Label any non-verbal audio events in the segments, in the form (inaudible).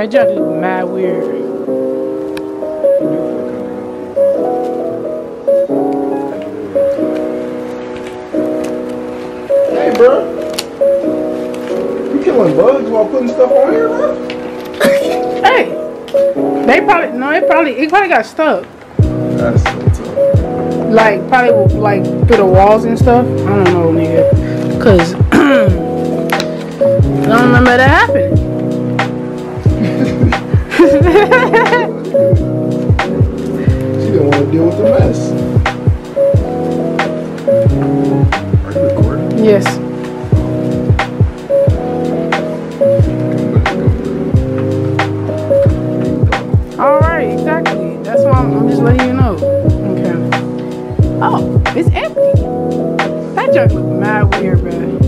That junk look mad weird. Hey, bro. You killing bugs while putting stuff on here, bro? (laughs) Hey, they probably no, it probably it probably got stuck. That's so tough. Like probably like through the walls and stuff. I don't know, nigga. Cause (clears throat) I don't remember that happening. She didn't want to deal with the mess. Are you recording? yes. All right, exactly. That's why I'm, I'm just letting you know. Okay. Oh, it's empty. That junk look mad weird, bro.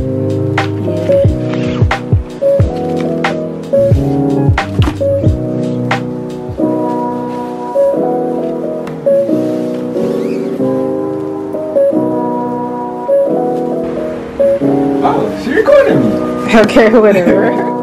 Okay, whatever.